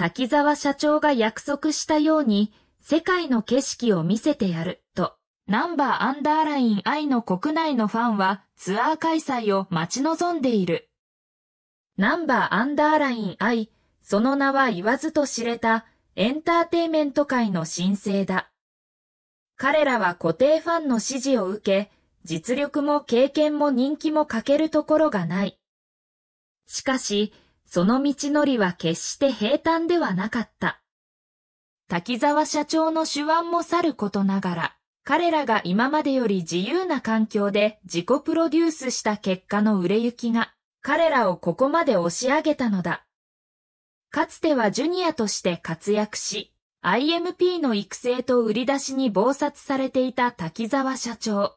滝沢社長が約束したように世界の景色を見せてやると、ナンバーアンダーライン I の国内のファンはツアー開催を待ち望んでいる。ナンバーアンダーライン I、その名は言わずと知れたエンターテイメント界の新星だ。彼らは固定ファンの支持を受け、実力も経験も人気も欠けるところがない。しかし、その道のりは決して平坦ではなかった。滝沢社長の手腕もさることながら、彼らが今までより自由な環境で自己プロデュースした結果の売れ行きが、彼らをここまで押し上げたのだ。かつてはジュニアとして活躍し、IMP の育成と売り出しに忙殺されていた滝沢社長。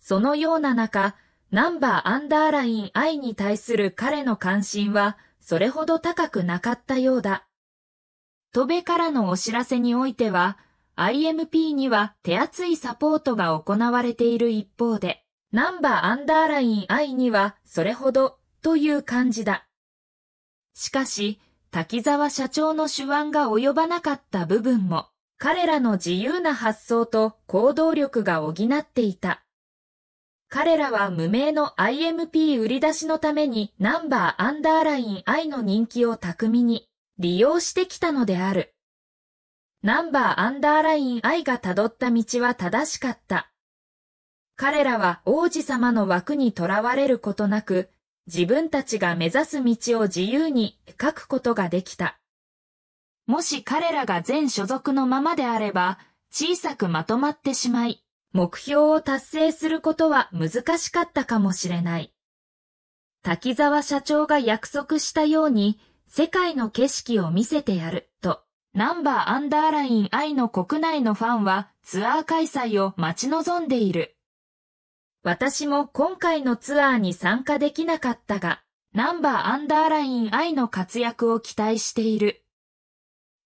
そのような中、ナンバーアンダーライン I に対する彼の関心は、それほど高くなかったようだ。戸部からのお知らせにおいては、IMP には手厚いサポートが行われている一方で、ナンバーアンダーライン I にはそれほどという感じだ。しかし、滝沢社長の手腕が及ばなかった部分も、彼らの自由な発想と行動力が補っていた。彼らは無名の IMP 売り出しのためにナンバーアンダーライン I の人気を巧みに利用してきたのである。ナンバーアンダーライン I が辿った道は正しかった。彼らは王子様の枠にとらわれることなく、自分たちが目指す道を自由に書くことができた。もし彼らが全所属のままであれば、小さくまとまってしまい、目標を達成することは難しかったかもしれない。滝沢社長が約束したように、世界の景色を見せてやる、とナンバーアンダーライン I の国内のファンはツアー開催を待ち望んでいる。私も今回のツアーに参加できなかったが、ナンバーアンダーライン I の活躍を期待している。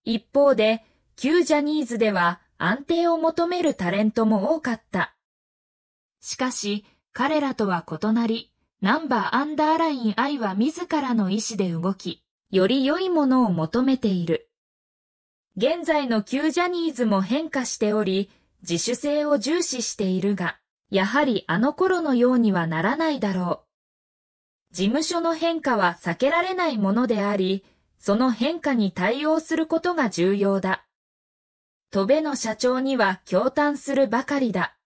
一方で、旧ジャニーズでは安定を求めるタレントも多かった。しかし、彼らとは異なり、ナンバーアンダーライン I は自らの意志で動き、より良いものを求めている。現在の旧ジャニーズも変化しており、自主性を重視しているが、やはりあの頃のようにはならないだろう。事務所の変化は避けられないものであり、その変化に対応することが重要だ。戸部の社長には驚嘆するばかりだ。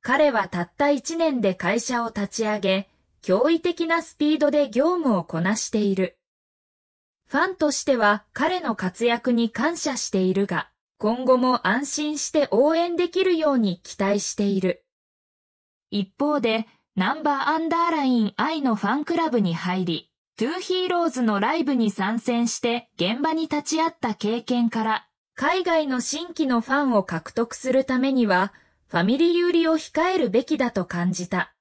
彼はたった一年で会社を立ち上げ、驚異的なスピードで業務をこなしている。ファンとしては彼の活躍に感謝しているが、今後も安心して応援できるように期待している。一方で、ナンバーアンダーライン I のファンクラブに入り、 to HEROes のライブに参戦して現場に立ち会った経験から、海外の新規のファンを獲得するためには、ファミリー売りを控えるべきだと感じた。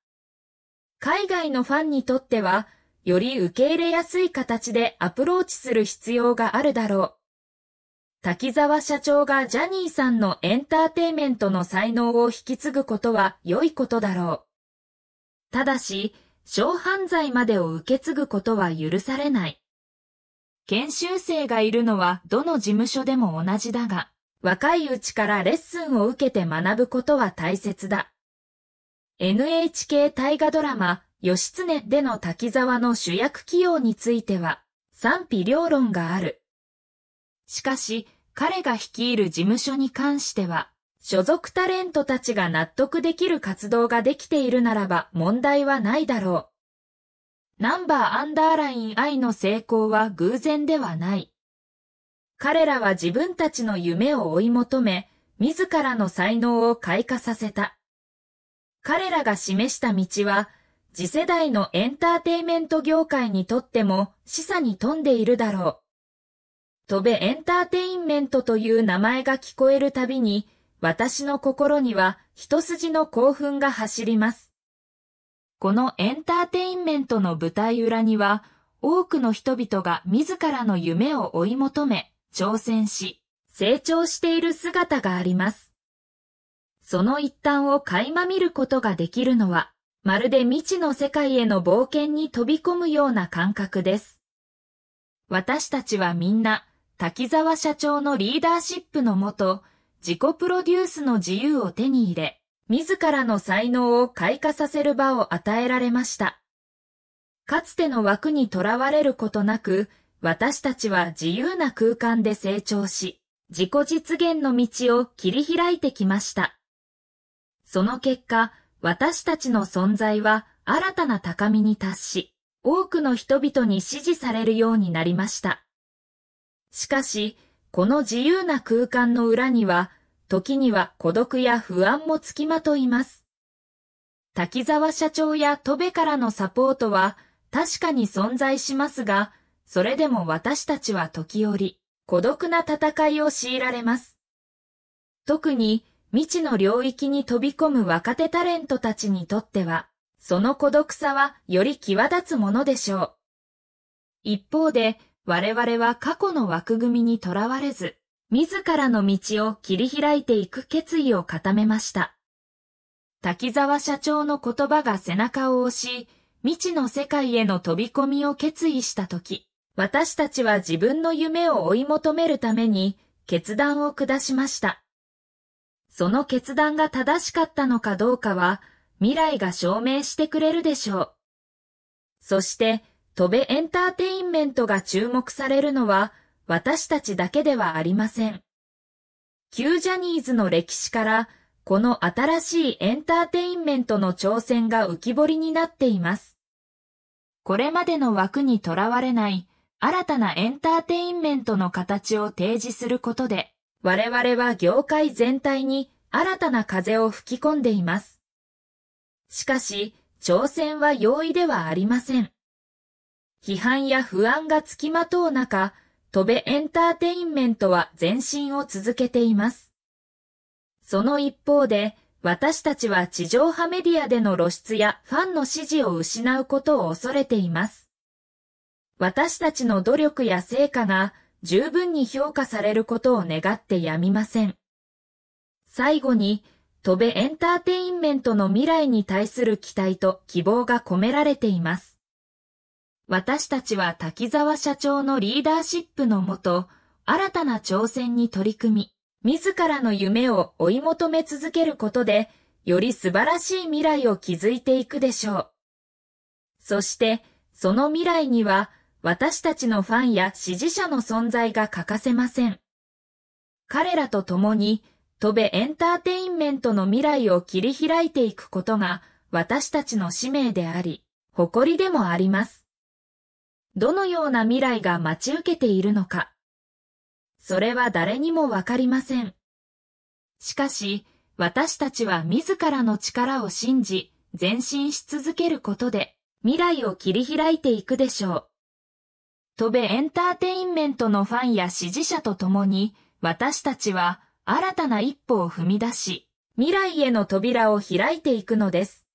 海外のファンにとっては、より受け入れやすい形でアプローチする必要があるだろう。滝沢社長がジャニーさんのエンターテイメントの才能を引き継ぐことは良いことだろう。ただし、小犯罪までを受け継ぐことは許されない。研修生がいるのはどの事務所でも同じだが、若いうちからレッスンを受けて学ぶことは大切だ。NHK 大河ドラマ義経での滝沢の主役起用については賛否両論がある。しかし、彼が率いる事務所に関しては、所属タレントたちが納得できる活動ができているならば問題はないだろう。ナンバーアンダーライン I の成功は偶然ではない。彼らは自分たちの夢を追い求め、自らの才能を開花させた。彼らが示した道は次世代のエンターテイメント業界にとっても示唆に富んでいるだろう。飛べエンターテインメントという名前が聞こえるたびに、私の心には一筋の興奮が走ります。このエンターテインメントの舞台裏には、多くの人々が自らの夢を追い求め、挑戦し、成長している姿があります。その一端を垣間見ることができるのは、まるで未知の世界への冒険に飛び込むような感覚です。私たちはみんな、滝沢社長のリーダーシップのもと、自己プロデュースの自由を手に入れ、自らの才能を開花させる場を与えられました。かつての枠にとらわれることなく、私たちは自由な空間で成長し、自己実現の道を切り開いてきました。その結果、私たちの存在は新たな高みに達し、多くの人々に支持されるようになりました。しかし、この自由な空間の裏には、時には孤独や不安もつきまといます。滝沢社長や戸部からのサポートは確かに存在しますが、それでも私たちは時折、孤独な戦いを強いられます。特に未知の領域に飛び込む若手タレントたちにとっては、その孤独さはより際立つものでしょう。一方で、我々は過去の枠組みにとらわれず、自らの道を切り開いていく決意を固めました。滝沢社長の言葉が背中を押し、未知の世界への飛び込みを決意したとき、私たちは自分の夢を追い求めるために決断を下しました。その決断が正しかったのかどうかは未来が証明してくれるでしょう。そして、戸部エンターテインメントが注目されるのは私たちだけではありません。旧ジャニーズの歴史からこの新しいエンターテインメントの挑戦が浮き彫りになっています。これまでの枠にとらわれない新たなエンターテインメントの形を提示することで、我々は業界全体に新たな風を吹き込んでいます。しかし、挑戦は容易ではありません。批判や不安がつきまとう中、戸部エンターテインメントは前進を続けています。その一方で、私たちは地上波メディアでの露出やファンの支持を失うことを恐れています。私たちの努力や成果が十分に評価されることを願ってやみません。最後に、戸部エンターテインメントの未来に対する期待と希望が込められています。私たちは滝沢社長のリーダーシップのもと、新たな挑戦に取り組み、自らの夢を追い求め続けることで、より素晴らしい未来を築いていくでしょう。そして、その未来には、私たちのファンや支持者の存在が欠かせません。彼らと共に、戸部エンターテインメントの未来を切り開いていくことが私たちの使命であり、誇りでもあります。どのような未来が待ち受けているのか。それは誰にもわかりません。しかし、私たちは自らの力を信じ、前進し続けることで、未来を切り開いていくでしょう。戸部エンターテインメントのファンや支持者と共に、私たちは新たな一歩を踏み出し、未来への扉を開いていくのです。